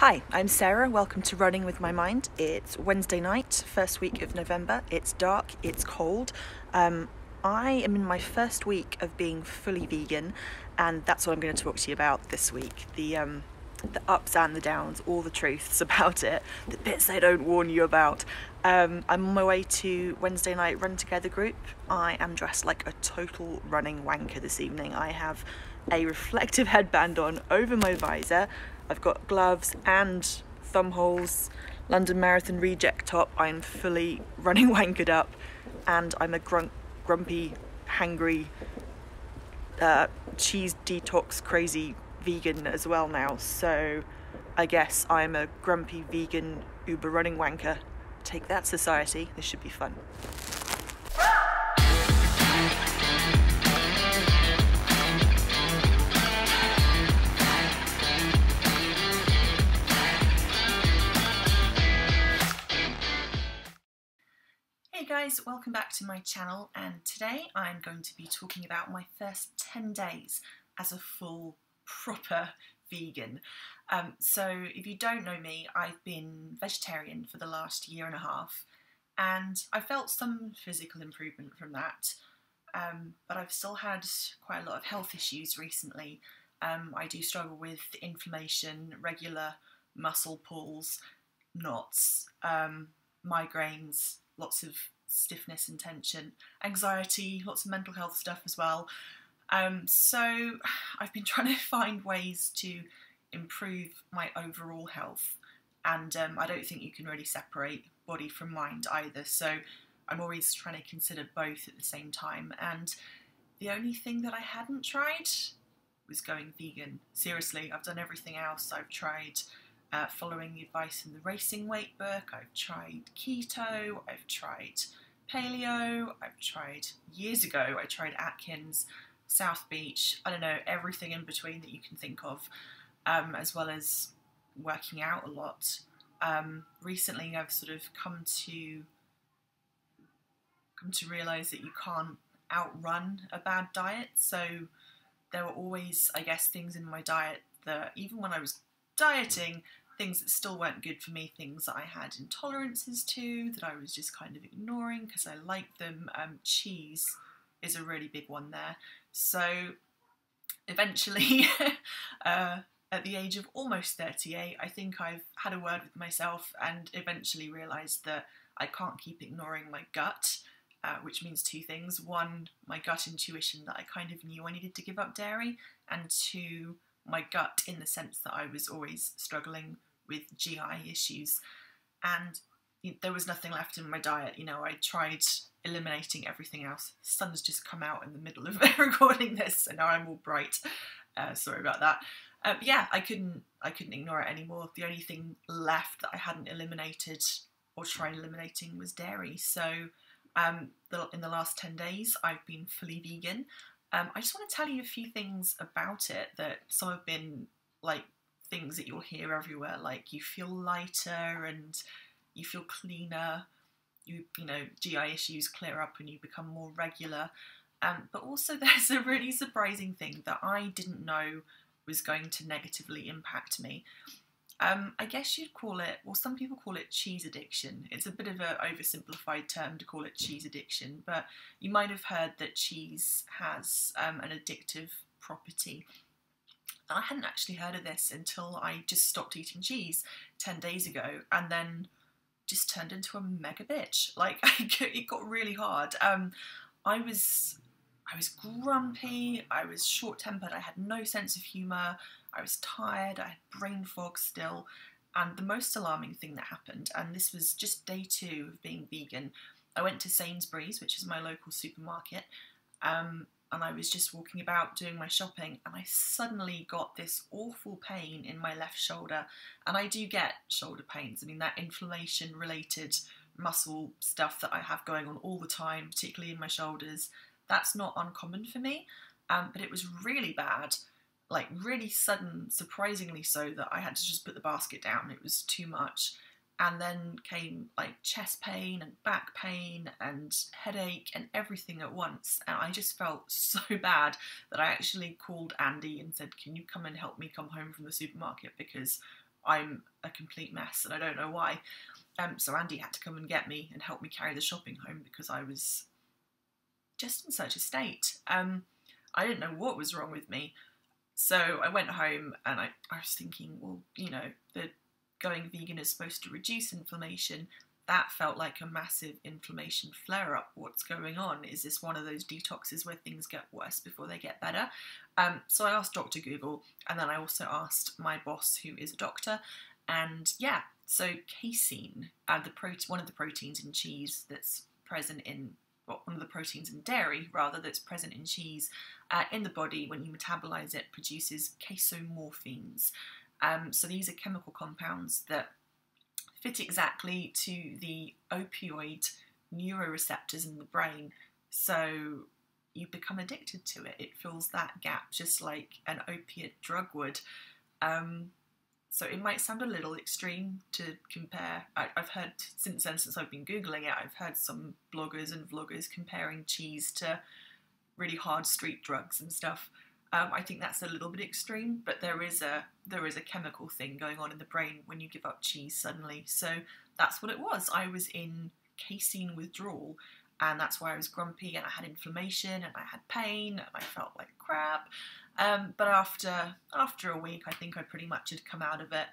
Hi, I'm Sarah. Welcome to Running with My Mind. It's Wednesday night, first week of November. It's dark, it's cold. Um, I am in my first week of being fully vegan, and that's what I'm going to talk to you about this week. The um, the ups and the downs, all the truths about it, the bits they don't warn you about. Um, I'm on my way to Wednesday night run together group. I am dressed like a total running wanker this evening. I have a reflective headband on over my visor. I've got gloves and thumb holes, London Marathon reject top. I'm fully running wankered up, and I'm a grunk, grumpy, hangry, uh, cheese detox crazy vegan as well now. So I guess I'm a grumpy vegan Uber running wanker. Take that, society. This should be fun. Hey guys, welcome back to my channel and today I'm going to be talking about my first 10 days as a full proper vegan. Um, so if you don't know me, I've been vegetarian for the last year and a half and I felt some physical improvement from that. Um, but I've still had quite a lot of health issues recently. Um, I do struggle with inflammation, regular muscle pulls, knots, um, migraines, lots of stiffness and tension, anxiety, lots of mental health stuff as well. Um, so I've been trying to find ways to improve my overall health, and um, I don't think you can really separate body from mind either. So I'm always trying to consider both at the same time. And the only thing that I hadn't tried was going vegan. Seriously, I've done everything else. I've tried uh, following the advice in the Racing Weight book. I've tried keto. I've tried paleo. I've tried years ago. I tried Atkins. South Beach, I don't know, everything in between that you can think of, um, as well as working out a lot. Um, recently, I've sort of come to come to realize that you can't outrun a bad diet. So there were always, I guess, things in my diet that even when I was dieting, things that still weren't good for me, things that I had intolerances to, that I was just kind of ignoring because I liked them. Um, cheese is a really big one there. So eventually, uh, at the age of almost 38, I think I've had a word with myself and eventually realised that I can't keep ignoring my gut, uh, which means two things. One, my gut intuition that I kind of knew I needed to give up dairy, and two, my gut in the sense that I was always struggling with GI issues. And there was nothing left in my diet. You know, I tried eliminating everything else. The sun's just come out in the middle of recording this, and now I'm all bright. Uh, sorry about that. Uh, yeah, I couldn't I couldn't ignore it anymore. The only thing left that I hadn't eliminated or tried eliminating was dairy. So um, the, in the last ten days, I've been fully vegan. Um, I just want to tell you a few things about it that some have been like things that you'll hear everywhere, like you feel lighter and you feel cleaner you you know GI issues clear up and you become more regular. Um, but also, there's a really surprising thing that I didn't know was going to negatively impact me. Um, I guess you'd call it, well, some people call it cheese addiction. It's a bit of an oversimplified term to call it cheese addiction, but you might have heard that cheese has um, an addictive property. I hadn't actually heard of this until I just stopped eating cheese 10 days ago, and then just turned into a mega bitch. Like it got really hard. Um, I was I was grumpy. I was short tempered. I had no sense of humour. I was tired. I had brain fog still. And the most alarming thing that happened, and this was just day two of being vegan, I went to Sainsbury's, which is my local supermarket, um, and I was just walking about doing my shopping and I suddenly got this awful pain in my left shoulder. And I do get shoulder pains. I mean, that inflammation related muscle stuff that I have going on all the time, particularly in my shoulders, that's not uncommon for me. Um, but it was really bad, like really sudden, surprisingly so, that I had to just put the basket down. It was too much and then came like chest pain and back pain and headache and everything at once and i just felt so bad that i actually called andy and said can you come and help me come home from the supermarket because I'm a complete mess and I don't know why. Um, so Andy had to come and get me and help me carry the shopping home because I was just in such a state. Um, I didn't know what was wrong with me. So I went home and I, I was thinking, well, you know, the going vegan is supposed to reduce inflammation. That felt like a massive inflammation flare up. What's going on? Is this one of those detoxes where things get worse before they get better? Um, so I asked Dr. Google and then I also asked my boss, who is a doctor. And yeah, so casein, uh, the prote- one of the proteins in cheese that's present in one of the proteins in dairy, rather, that's present in cheese, uh, in the body when you metabolize it produces casomorphins. Um, so these are chemical compounds that fit exactly to the opioid neuroreceptors in the brain. So you become addicted to it. It fills that gap just like an opiate drug would. Um, so it might sound a little extreme to compare. I, have heard since then, since I've been googling it, I've heard some bloggers and vloggers comparing cheese to really hard street drugs and stuff. Um, I think that's a little bit extreme, but there is a there is a chemical thing going on in the brain when you give up cheese suddenly. So that's what it was. I was in casein withdrawal, and that's why I was grumpy and I had inflammation and I had pain and I felt like crap. Um, but after after a week, I think I pretty much had come out of it.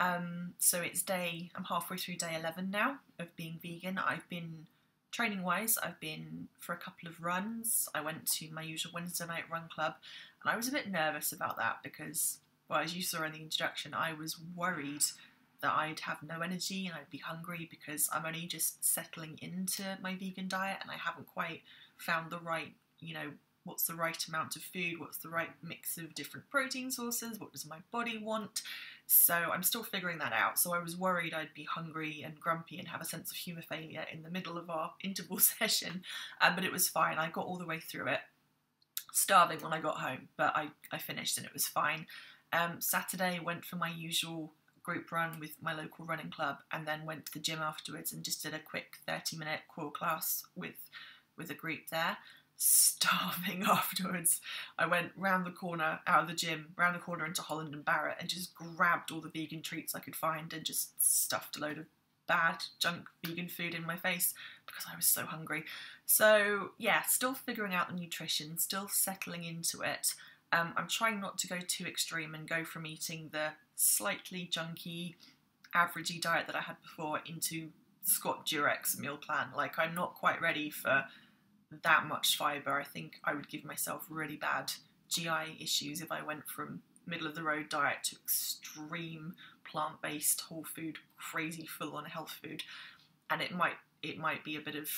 Um, so it's day. I'm halfway through day 11 now of being vegan. I've been training wise. I've been for a couple of runs. I went to my usual Wednesday night run club, and I was a bit nervous about that because, well, as you saw in the introduction, I was worried that I'd have no energy and I'd be hungry because I'm only just settling into my vegan diet and I haven't quite found the right, you know, what's the right amount of food, what's the right mix of different protein sources, what does my body want. So I'm still figuring that out. So I was worried I'd be hungry and grumpy and have a sense of humour failure in the middle of our interval session, um, but it was fine. I got all the way through it starving when I got home, but I, I finished and it was fine. Um, Saturday went for my usual group run with my local running club and then went to the gym afterwards and just did a quick 30 minute core class with with a group there starving afterwards i went round the corner out of the gym round the corner into holland and barrett and just grabbed all the vegan treats i could find and just stuffed a load of bad junk vegan food in my face because I was so hungry. So, yeah, still figuring out the nutrition, still settling into it. Um, I'm trying not to go too extreme and go from eating the slightly junky, averagey diet that I had before into Scott Jurek's meal plan. Like, I'm not quite ready for that much fibre. I think I would give myself really bad GI issues if I went from middle of the road diet to extreme plant based, whole food, crazy full on health food, and it might it might be a bit of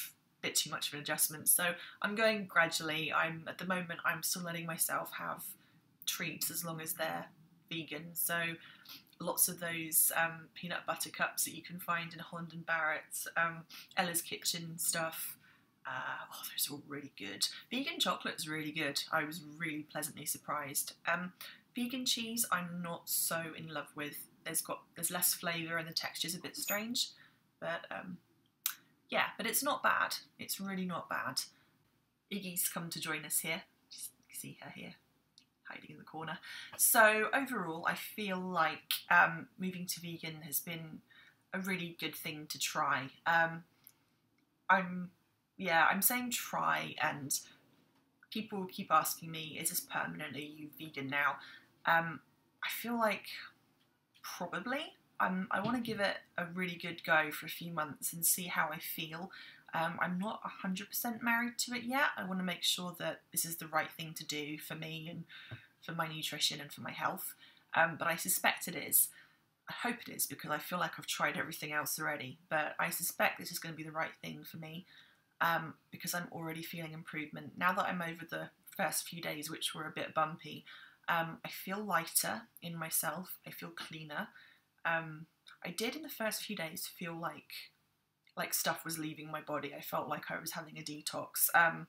bit too much of an adjustment. So I'm going gradually. I'm at the moment I'm still letting myself have treats as long as they're vegan. So lots of those um, peanut butter cups that you can find in Holland and Barrett, um, Ella's Kitchen stuff. Uh, oh, those are all really good. Vegan chocolate is really good. I was really pleasantly surprised. Um, vegan cheese, I'm not so in love with there's got there's less flavour and the texture's a bit strange. But um, yeah, but it's not bad. It's really not bad. Iggy's come to join us here. Just see her here, hiding in the corner. So overall, I feel like um, moving to vegan has been a really good thing to try. Um, I'm yeah, I'm saying try, and people keep asking me, "Is this permanent? Are you vegan now?" Um, I feel like probably. Um, I want to give it a really good go for a few months and see how I feel. Um, I'm not 100% married to it yet. I want to make sure that this is the right thing to do for me and for my nutrition and for my health. Um, but I suspect it is. I hope it is because I feel like I've tried everything else already. But I suspect this is going to be the right thing for me um, because I'm already feeling improvement. Now that I'm over the first few days, which were a bit bumpy, um, I feel lighter in myself. I feel cleaner. Um, I did in the first few days feel like like stuff was leaving my body. I felt like I was having a detox. Um,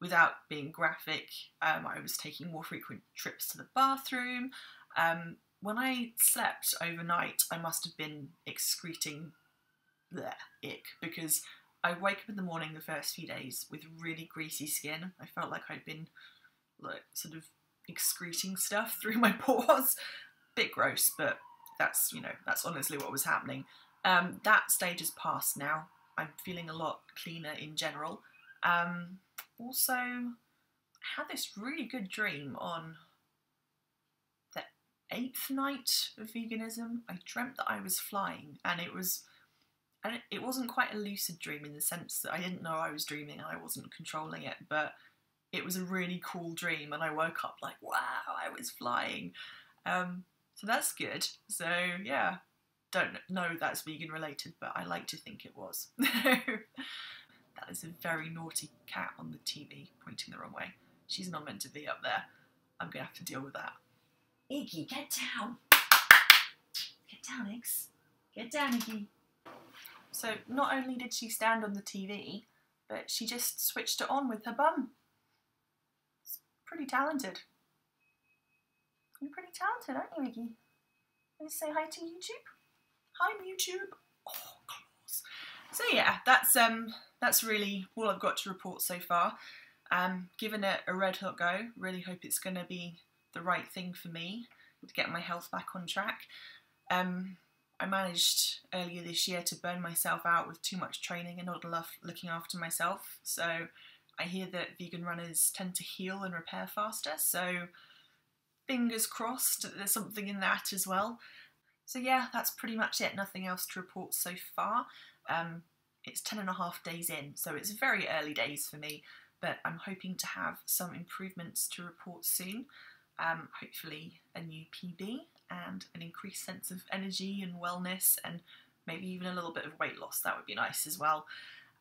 without being graphic, um, I was taking more frequent trips to the bathroom. Um, when I slept overnight, I must have been excreting the ick because I wake up in the morning the first few days with really greasy skin. I felt like I'd been like sort of excreting stuff through my pores. Bit gross, but That's you know that's honestly what was happening. Um, that stage is past now. I'm feeling a lot cleaner in general. Um, also, I had this really good dream on the eighth night of veganism. I dreamt that I was flying, and it was. And it wasn't quite a lucid dream in the sense that I didn't know I was dreaming and I wasn't controlling it, but it was a really cool dream, and I woke up like, wow, I was flying. Um, so that's good. So yeah, don't know that's vegan related, but I like to think it was. that is a very naughty cat on the TV pointing the wrong way. She's not meant to be up there. I'm gonna have to deal with that. Iggy, get down. Get down, Iggs. Get down, Iggy. So not only did she stand on the TV, but she just switched it on with her bum. It's pretty talented. You're pretty talented, aren't you, Iggy? Let's say hi to YouTube. Hi, YouTube. Oh. So yeah, that's um, that's really all I've got to report so far. Um, given it a red hot go. Really hope it's going to be the right thing for me to get my health back on track. Um, I managed earlier this year to burn myself out with too much training and not enough looking after myself. So I hear that vegan runners tend to heal and repair faster. So fingers crossed there's something in that as well. So yeah, that's pretty much it. Nothing else to report so far. Um, it's 10 and a half days in, so it's very early days for me, but I'm hoping to have some improvements to report soon. Um, hopefully a new PB and an increased sense of energy and wellness and maybe even a little bit of weight loss. That would be nice as well.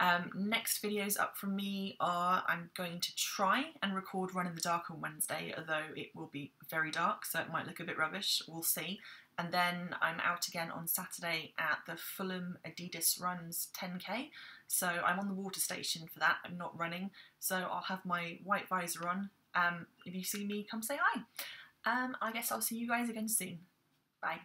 Um, next videos up from me are I'm going to try and record Run in the Dark on Wednesday, although it will be very dark, so it might look a bit rubbish. We'll see. And then I'm out again on Saturday at the Fulham Adidas Runs 10k. So I'm on the water station for that. I'm not running, so I'll have my white visor on. Um, if you see me, come say hi. Um, I guess I'll see you guys again soon. Bye.